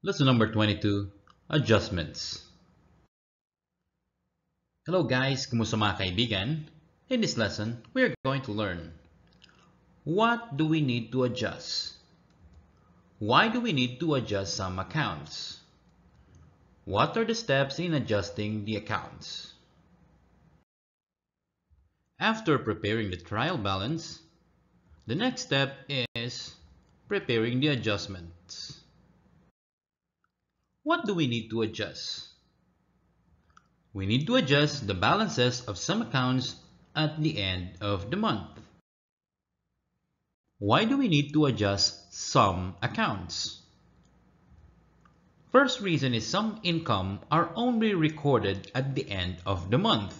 Lesson number 22, Adjustments. Hello guys, kumusta mga kaibigan? In this lesson, we are going to learn What do we need to adjust? Why do we need to adjust some accounts? What are the steps in adjusting the accounts? After preparing the trial balance, the next step is preparing the adjustments. What do we need to adjust? We need to adjust the balances of some accounts at the end of the month. Why do we need to adjust some accounts? First reason is some income are only recorded at the end of the month.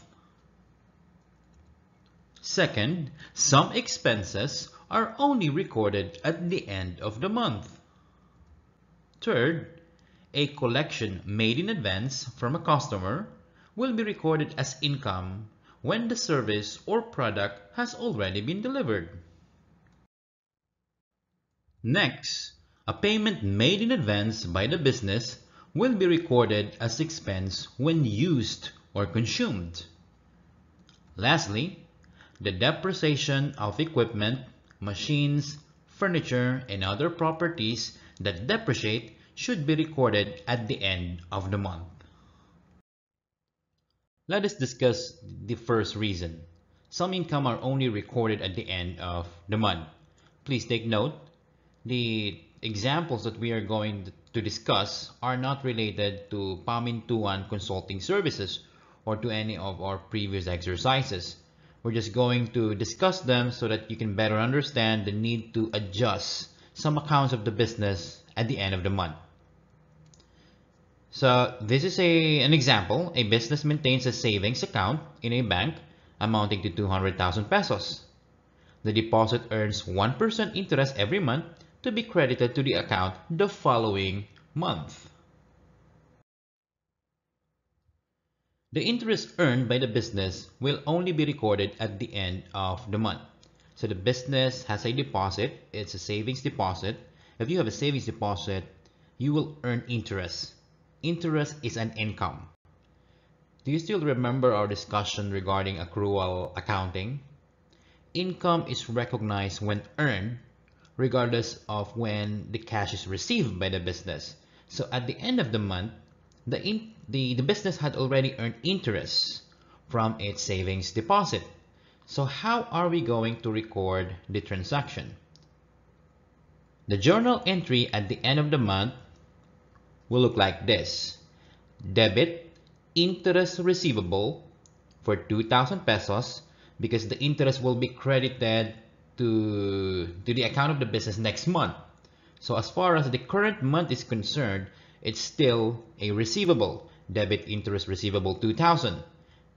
Second, some expenses are only recorded at the end of the month. Third, a collection made in advance from a customer will be recorded as income when the service or product has already been delivered. Next, a payment made in advance by the business will be recorded as expense when used or consumed. Lastly, the depreciation of equipment, machines, furniture, and other properties that depreciate should be recorded at the end of the month. Let us discuss the first reason. Some income are only recorded at the end of the month. Please take note, the examples that we are going to discuss are not related to Pamintuan consulting services or to any of our previous exercises. We're just going to discuss them so that you can better understand the need to adjust some accounts of the business at the end of the month. So this is a, an example. A business maintains a savings account in a bank amounting to 200,000 pesos. The deposit earns 1% interest every month to be credited to the account the following month. The interest earned by the business will only be recorded at the end of the month. So the business has a deposit, it's a savings deposit. If you have a savings deposit, you will earn interest. Interest is an income. Do you still remember our discussion regarding accrual accounting? Income is recognized when earned regardless of when the cash is received by the business. So at the end of the month, the, in, the, the business had already earned interest from its savings deposit. So how are we going to record the transaction? The journal entry at the end of the month will look like this. Debit interest receivable for 2,000 pesos because the interest will be credited to, to the account of the business next month. So as far as the current month is concerned, it's still a receivable. Debit interest receivable 2,000.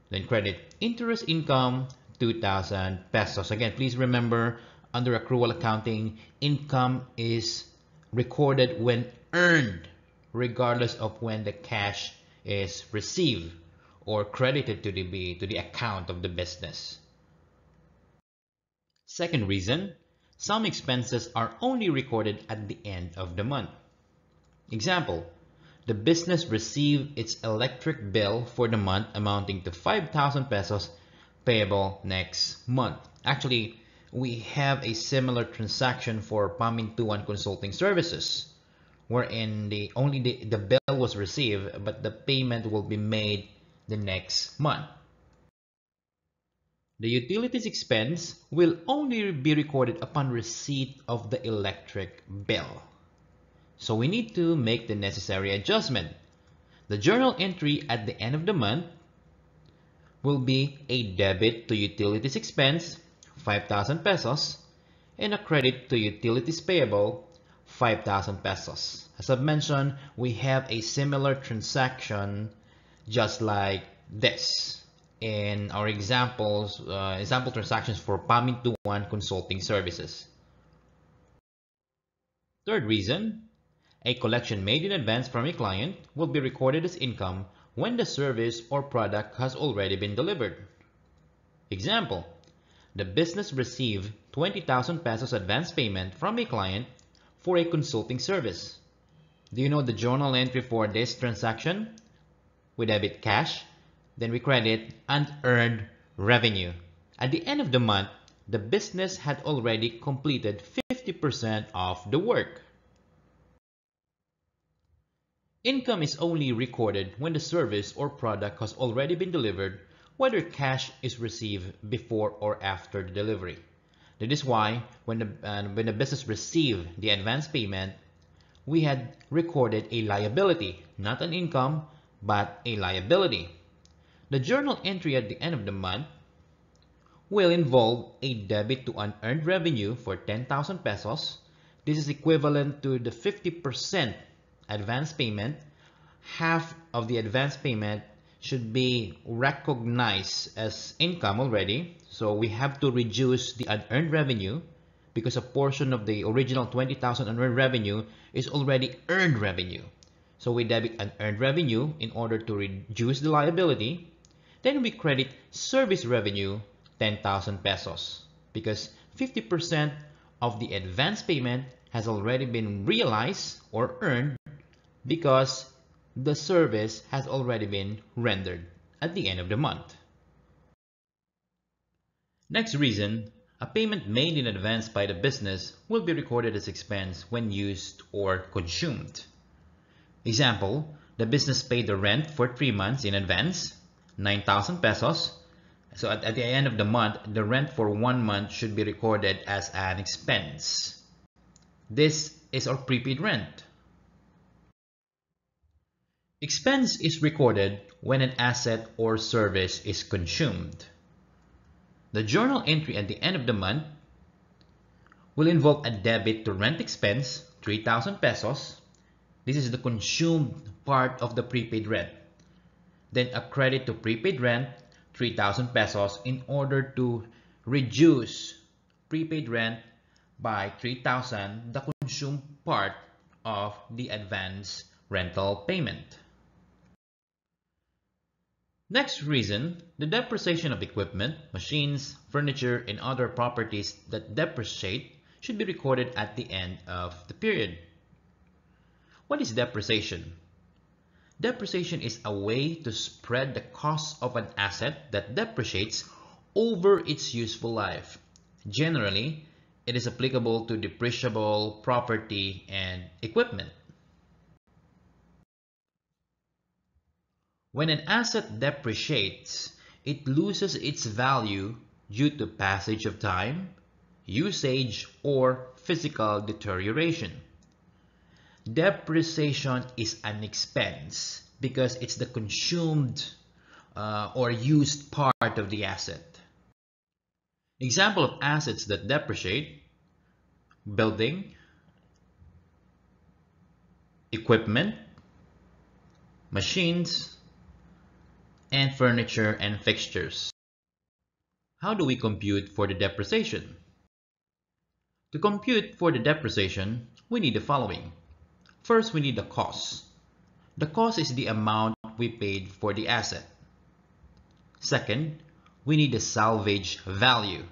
Then credit interest income 2,000 pesos. Again, please remember under accrual accounting, income is recorded when earned regardless of when the cash is received or credited to the, to the account of the business. Second reason, some expenses are only recorded at the end of the month. Example, the business received its electric bill for the month amounting to 5,000 pesos payable next month. Actually, we have a similar transaction for Pamintuan Consulting Services wherein the only the, the bill was received but the payment will be made the next month. The utilities expense will only be recorded upon receipt of the electric bill. So we need to make the necessary adjustment. The journal entry at the end of the month will be a debit to utilities expense, 5,000 pesos, and a credit to utilities payable, 5,000 pesos. As I've mentioned, we have a similar transaction just like this in our examples, uh, example transactions for Pamintuan consulting services. Third reason, a collection made in advance from a client will be recorded as income when the service or product has already been delivered. Example, the business received 20,000 pesos advance payment from a client for a consulting service. Do you know the journal entry for this transaction? We debit cash, then we credit unearned revenue. At the end of the month, the business had already completed 50% of the work. Income is only recorded when the service or product has already been delivered, whether cash is received before or after the delivery. That is why when the, uh, when the business received the advance payment, we had recorded a liability, not an income, but a liability. The journal entry at the end of the month will involve a debit to unearned revenue for 10,000 pesos. This is equivalent to the 50% advance payment, half of the advance payment should be recognized as income already. So we have to reduce the unearned revenue because a portion of the original 20,000 unearned revenue is already earned revenue. So we debit unearned revenue in order to reduce the liability. Then we credit service revenue 10,000 pesos because 50% of the advance payment has already been realized or earned because the service has already been rendered at the end of the month. Next reason, a payment made in advance by the business will be recorded as expense when used or consumed. Example, the business paid the rent for three months in advance, 9,000 pesos. So at, at the end of the month, the rent for one month should be recorded as an expense. This is our prepaid rent. Expense is recorded when an asset or service is consumed. The journal entry at the end of the month will involve a debit to rent expense, 3,000 pesos. This is the consumed part of the prepaid rent. Then a credit to prepaid rent, 3,000 pesos in order to reduce prepaid rent by 3,000, the consumed part of the advance rental payment. Next reason, the depreciation of equipment, machines, furniture, and other properties that depreciate should be recorded at the end of the period. What is depreciation? Depreciation is a way to spread the cost of an asset that depreciates over its useful life. Generally, it is applicable to depreciable property and equipment. When an asset depreciates, it loses its value due to passage of time, usage, or physical deterioration. Depreciation is an expense because it's the consumed uh, or used part of the asset. Example of assets that depreciate, building, equipment, machines, and furniture and fixtures. How do we compute for the depreciation? To compute for the depreciation, we need the following. First, we need the cost. The cost is the amount we paid for the asset. Second, we need the salvage value.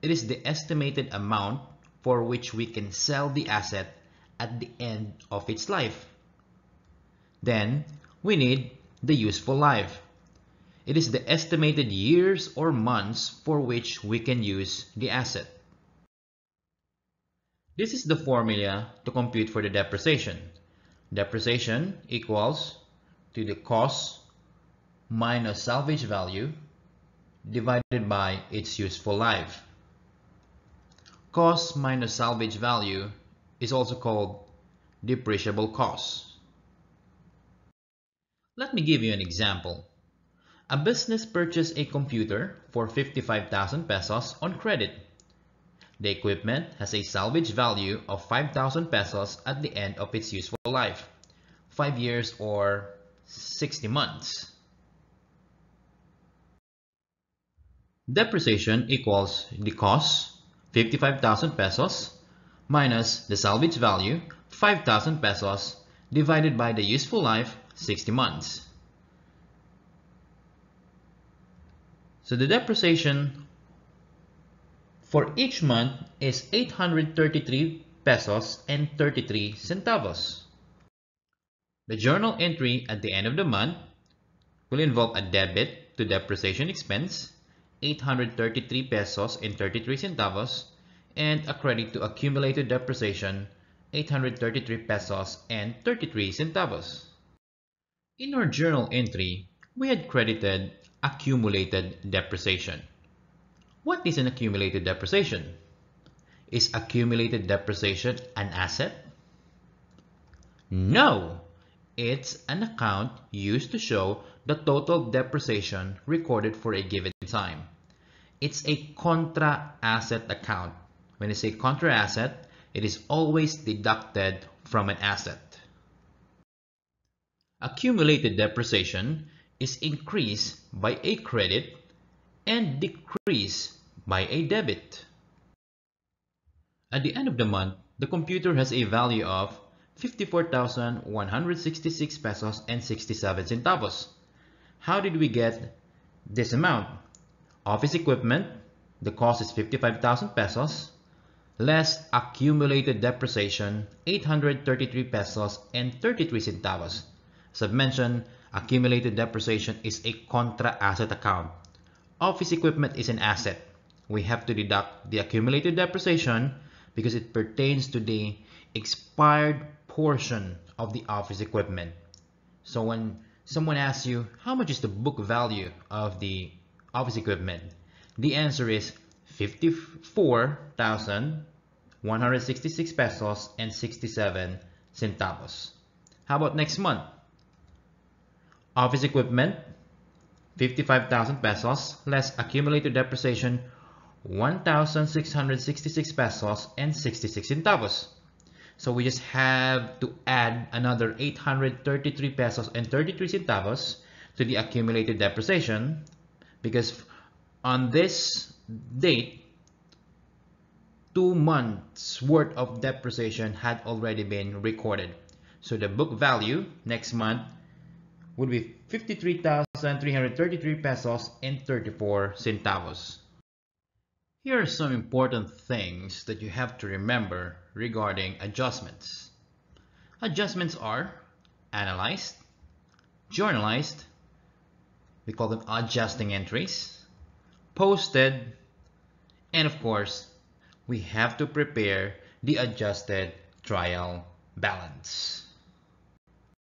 It is the estimated amount for which we can sell the asset at the end of its life. Then, we need the useful life. It is the estimated years or months for which we can use the asset. This is the formula to compute for the depreciation. Depreciation equals to the cost minus salvage value divided by its useful life. Cost minus salvage value is also called depreciable cost. Let me give you an example. A business purchased a computer for 55,000 pesos on credit. The equipment has a salvage value of 5,000 pesos at the end of its useful life, 5 years or 60 months. Depreciation equals the cost, 55,000 pesos, minus the salvage value, 5,000 pesos, divided by the useful life, 60 months. So the depreciation for each month is 833 pesos and 33 centavos. The journal entry at the end of the month will involve a debit to depreciation expense, 833 pesos and 33 centavos, and a credit to accumulated depreciation, 833 pesos and 33 centavos. In our journal entry, we had credited accumulated depreciation. What is an accumulated depreciation? Is accumulated depreciation an asset? No! It's an account used to show the total depreciation recorded for a given time. It's a contra asset account. When I say contra asset, it is always deducted from an asset. Accumulated depreciation is increased by a credit and decreased by a debit. At the end of the month, the computer has a value of 54,166 pesos and 67 centavos. How did we get this amount? Office equipment, the cost is 55,000 pesos, less accumulated depreciation, 833 pesos and 33 centavos. As I've mentioned, accumulated depreciation is a contra asset account. Office equipment is an asset. We have to deduct the accumulated depreciation because it pertains to the expired portion of the office equipment. So when someone asks you, how much is the book value of the office equipment? The answer is 54,166 pesos and 67 centavos. How about next month? Office equipment, 55,000 pesos, less accumulated depreciation, 1,666 pesos and 66 centavos. So we just have to add another 833 pesos and 33 centavos to the accumulated depreciation because on this date, two months worth of depreciation had already been recorded. So the book value next month would be 53,333 pesos and 34 centavos. Here are some important things that you have to remember regarding adjustments. Adjustments are analyzed, journalized, we call them adjusting entries, posted, and of course, we have to prepare the adjusted trial balance.